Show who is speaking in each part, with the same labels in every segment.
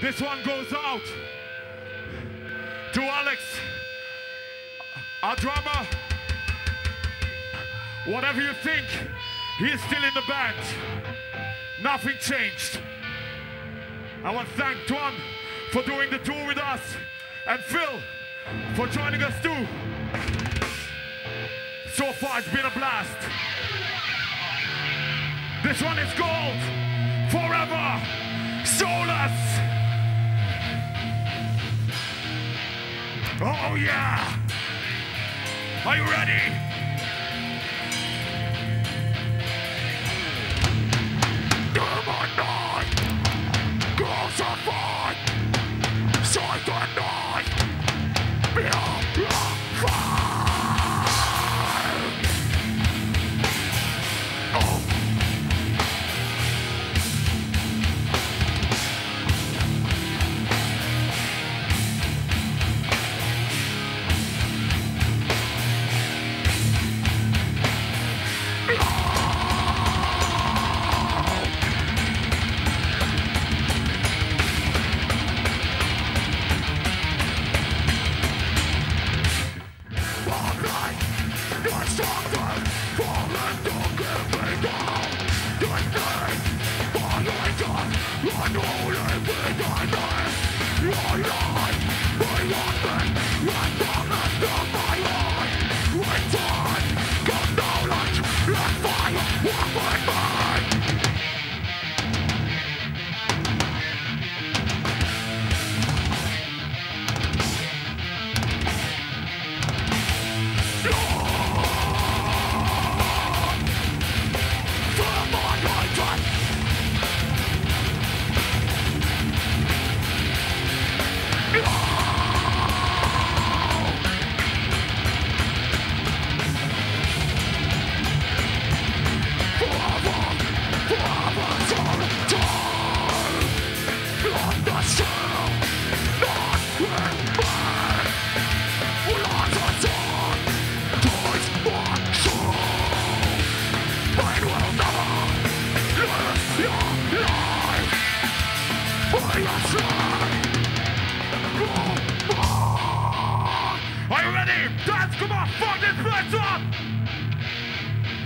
Speaker 1: This one goes out to Alex, our drummer. Whatever you think, he is still in the band. Nothing changed. I want to thank Tuan for doing the tour with us and Phil for joining us too. So far, it's been a blast. This one is called Forever Soulless. Oh yeah! Are you ready? Demon night,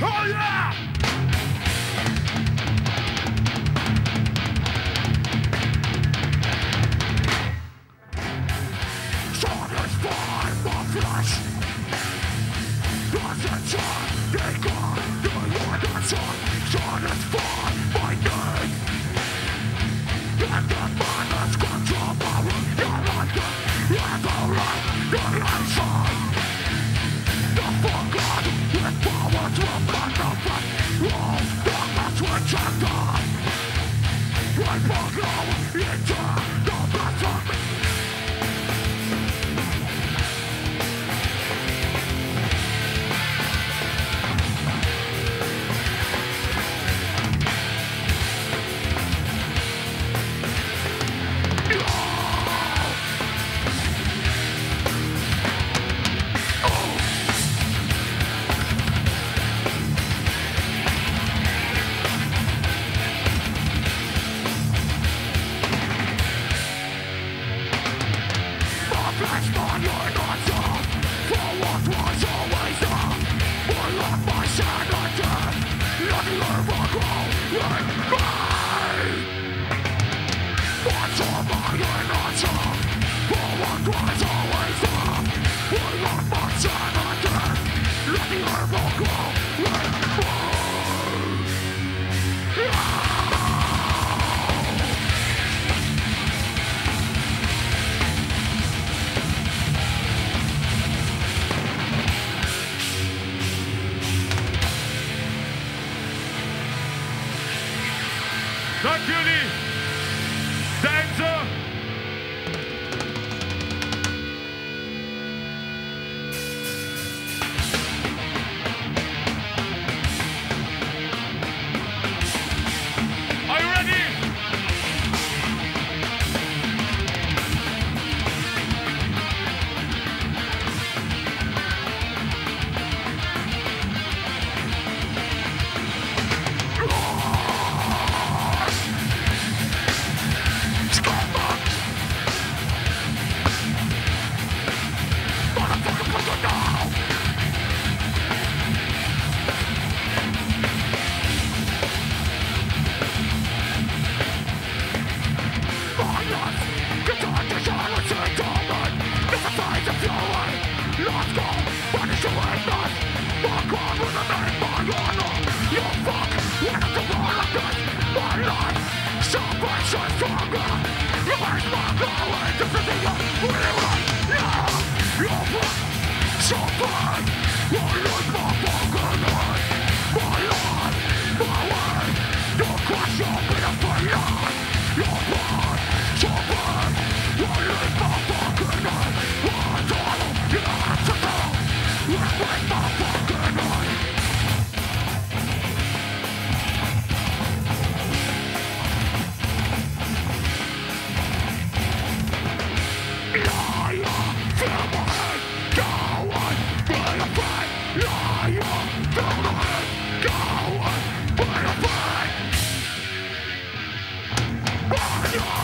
Speaker 1: Oh yeah! Natürlich, der Enzo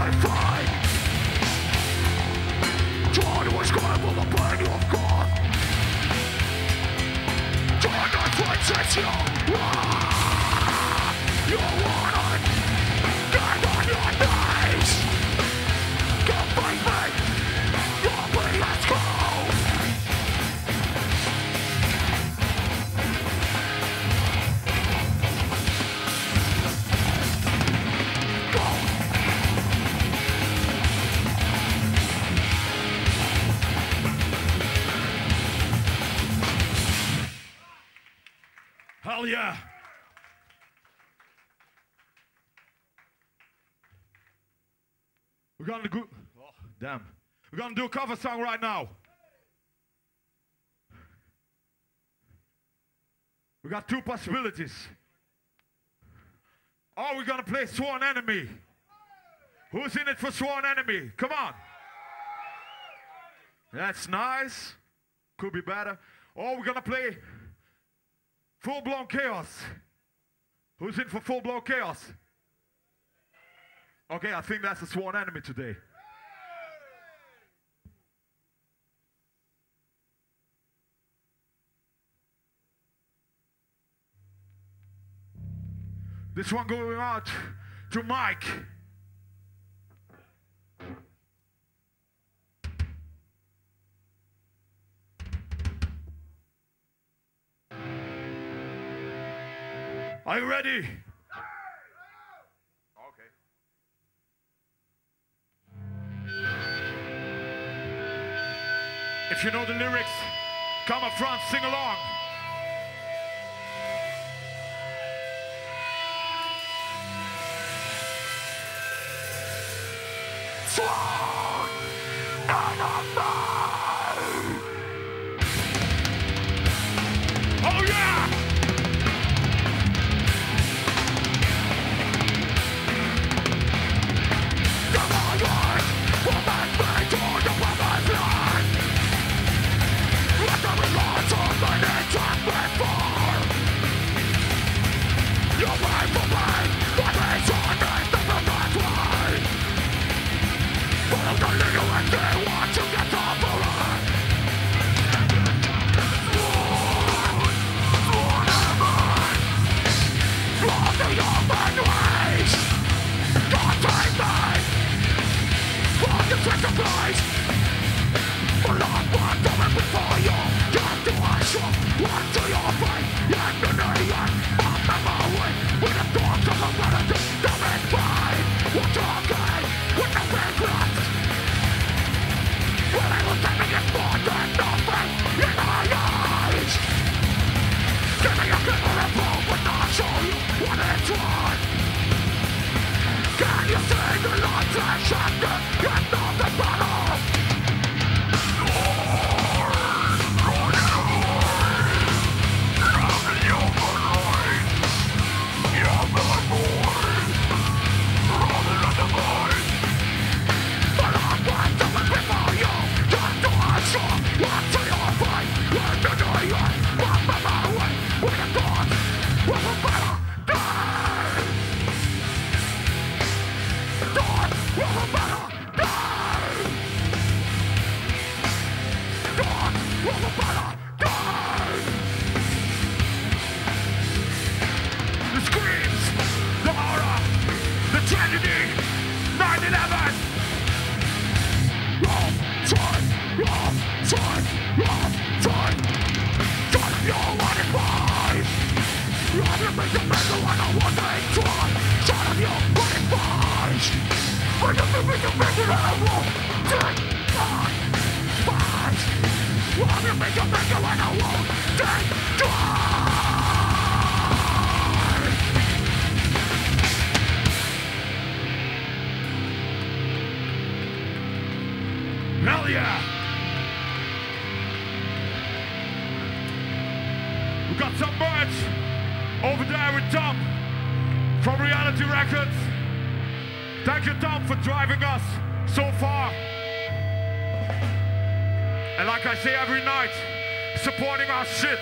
Speaker 1: I to escape from the pain of God Trying to fight since you are You want it Get on your me You'll be let
Speaker 2: gonna do. Oh, damn. We're gonna do a cover song right now. We got two possibilities. Or we're gonna play Sworn Enemy. Who's in it for Sworn Enemy? Come on. That's nice. Could be better. Or we're gonna play Full Blown Chaos. Who's in for Full Blown Chaos? Okay, I think that's a sworn enemy today. This one going out to Mike. Are you ready? Okay. If you know the lyrics, come up front, sing along.
Speaker 1: We got some merch over there with Tom from Reality Records. Thank you, Tom, for driving us so far. And like I say every night, supporting our shit.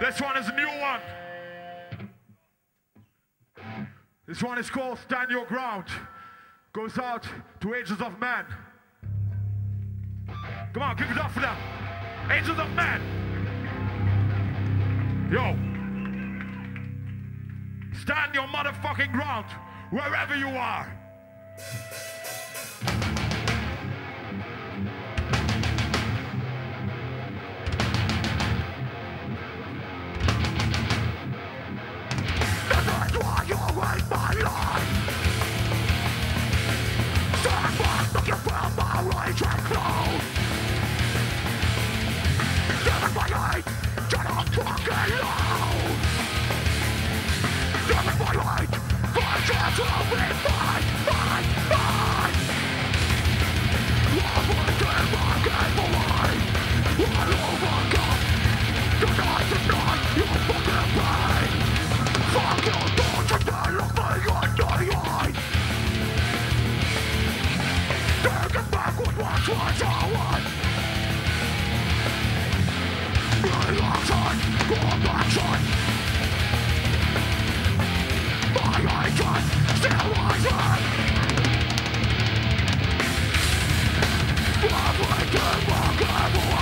Speaker 1: This one is a new one. This one is called Stand Your Ground goes out to Angels of Man. Come on, give it up for them. Angels of Man. Yo. Stand your motherfucking ground wherever you are. Walk, walk, walk, walk.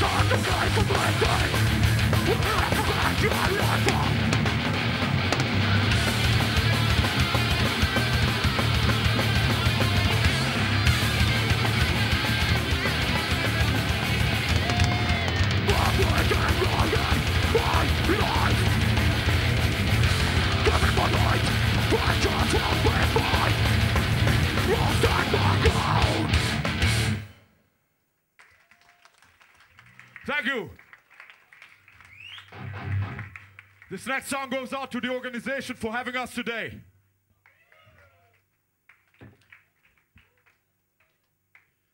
Speaker 1: Sacrifice of my life to of your life you.
Speaker 2: This next song goes out to the organization for having us today.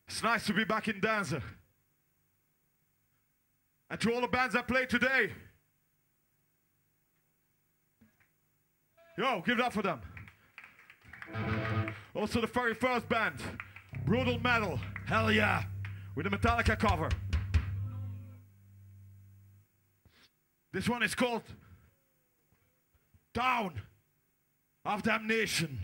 Speaker 2: It's nice to be back in Deinze. And to all the bands that played today. Yo, give it up for them. Also the very first band, Brutal Metal. Hell yeah. With a Metallica cover. This one is called Down of Damnation.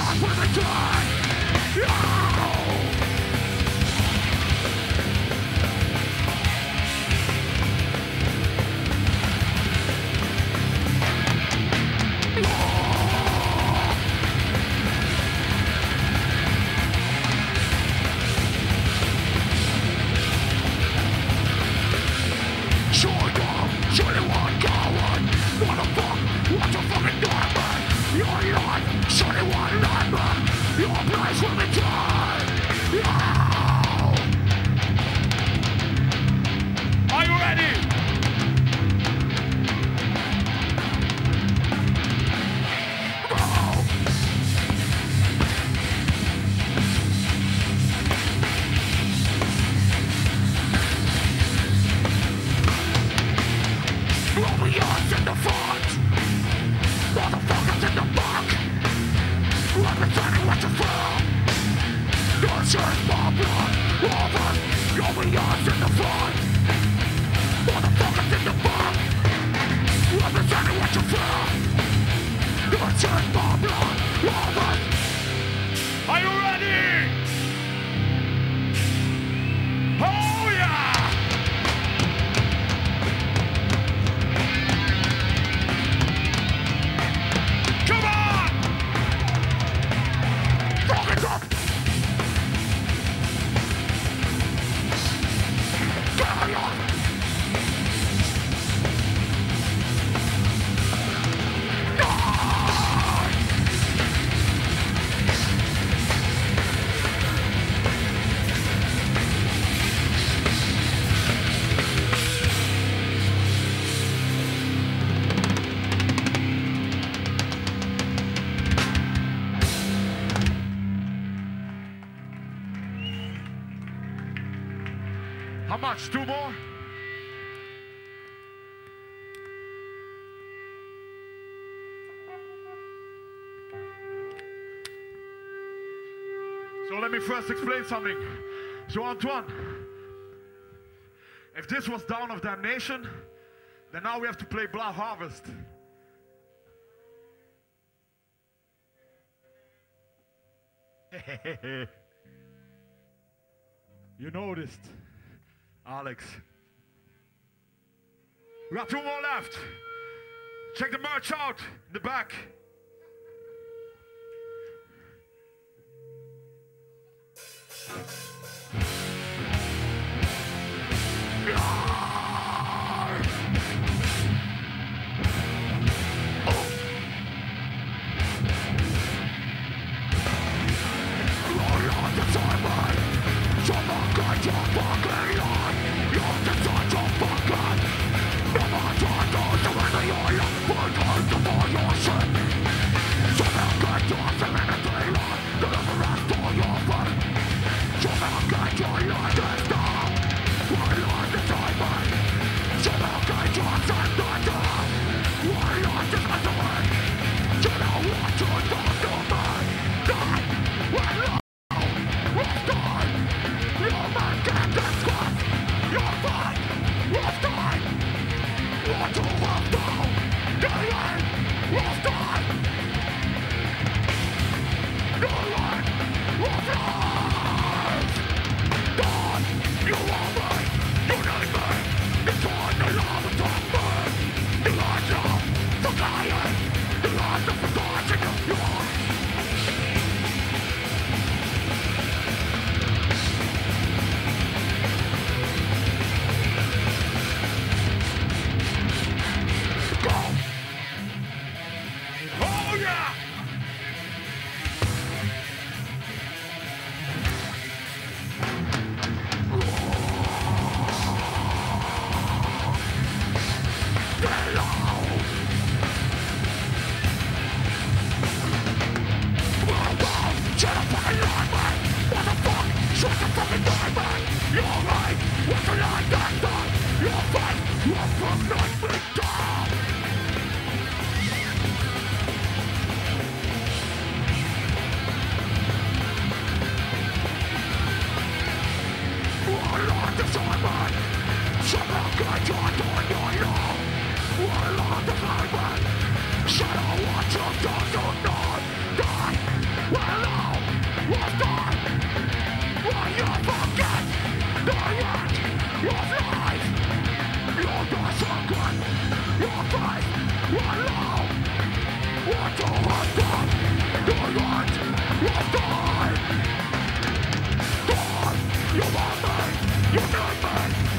Speaker 2: Are
Speaker 1: Romeo's in the front Motherfuckers in the back Representing what you feel This is my blood Over Romeo's in the front Motherfuckers in the back Representing what you feel This is my blood Over
Speaker 2: Are you ready? Much? Two more? So let me first explain something. So Antoine, if this was Down of Damnation, then now we have to play Blood Harvest. you noticed, Alex. We got two more left. Check the merch out in the back.
Speaker 1: Somehow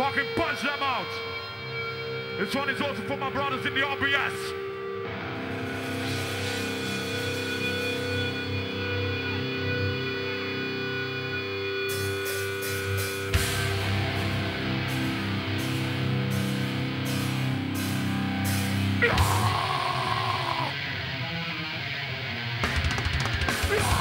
Speaker 3: Fucking punch them out. This one is also for my brothers in the RBS.
Speaker 1: your life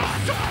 Speaker 1: Thank